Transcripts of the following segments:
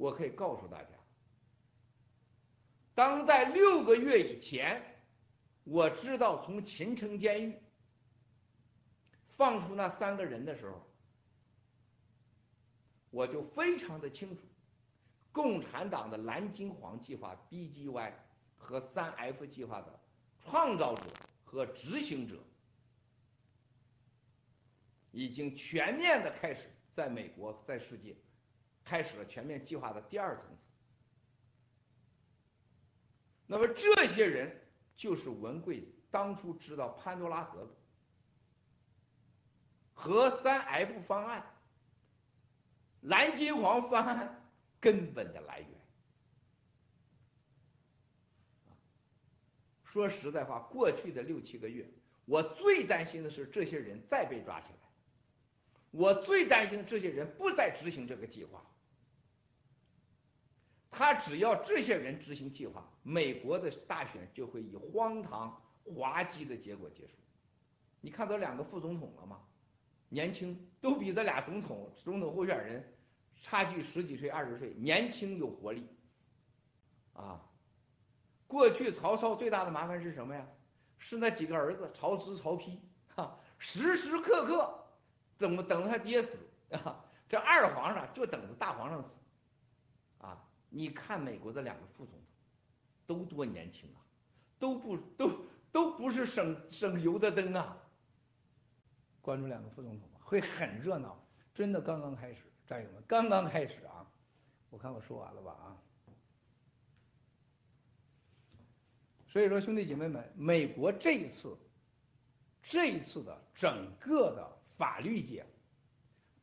我可以告诉大家，当在六个月以前，我知道从秦城监狱放出那三个人的时候，我就非常的清楚，共产党的蓝金黄计划 BGY 和三 F 计划的创造者和执行者，已经全面的开始在美国在世界。开始了全面计划的第二层次。那么这些人就是文贵当初知道潘多拉盒子和三 F 方案、蓝金黄方案根本的来源。说实在话，过去的六七个月，我最担心的是这些人再被抓起来，我最担心的这些人不再执行这个计划。他只要这些人执行计划，美国的大选就会以荒唐滑稽的结果结束。你看到两个副总统了吗？年轻，都比这俩总统、总统候选人差距十几岁、二十岁，年轻有活力。啊，过去曹操最大的麻烦是什么呀？是那几个儿子曹植、曹丕，哈，时时刻刻怎么等着他爹死啊？这二皇上就等着大皇上死，你看美国的两个副总统，都多年轻啊，都不都都不是省省油的灯啊。关注两个副总统会很热闹，真的刚刚开始，战友们刚刚开始啊。我看我说完了吧啊。所以说兄弟姐妹们，美国这一次，这一次的整个的法律界，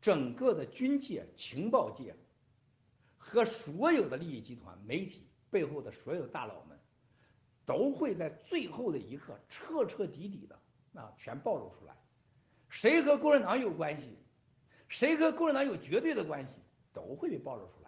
整个的军界、情报界。和所有的利益集团、媒体背后的所有大佬们，都会在最后的一刻彻彻底底的啊全暴露出来。谁和共产党有关系，谁和共产党有绝对的关系，都会被暴露出来。